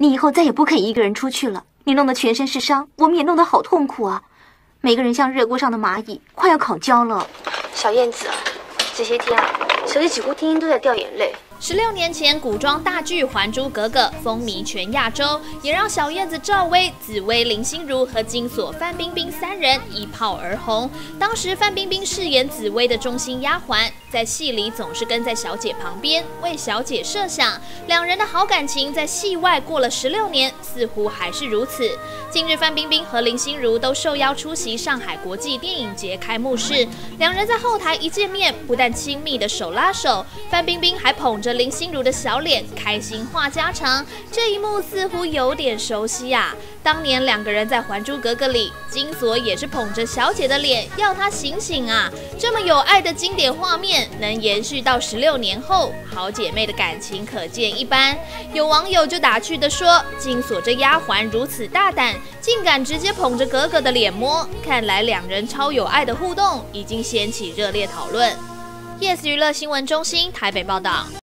你以后再也不可以一个人出去了。你弄得全身是伤，我们也弄得好痛苦啊！每个人像热锅上的蚂蚁，快要烤焦了。小燕子，这些天啊，小姐几乎天天都在掉眼泪。十六年前，古装大剧《还珠格格》风靡全亚洲，也让小燕子赵薇、紫薇林心如和金锁范冰冰三人一炮而红。当时范冰冰饰演紫薇的中心丫鬟，在戏里总是跟在小姐旁边为小姐设想，两人的好感情在戏外过了十六年，似乎还是如此。近日，范冰冰和林心如都受邀出席上海国际电影节开幕式，两人在后台一见面，不但亲密的手拉手，范冰冰还捧着。林心如的小脸，开心话家常，这一幕似乎有点熟悉呀。当年两个人在《还珠格格》里，金锁也是捧着小姐的脸，要她醒醒啊。这么有爱的经典画面，能延续到十六年后，好姐妹的感情可见一斑。有网友就打趣的说：“金锁这丫鬟如此大胆，竟敢直接捧着格格的脸摸，看来两人超有爱的互动已经掀起热烈讨论。” Yes 娱乐新闻中心台北报道。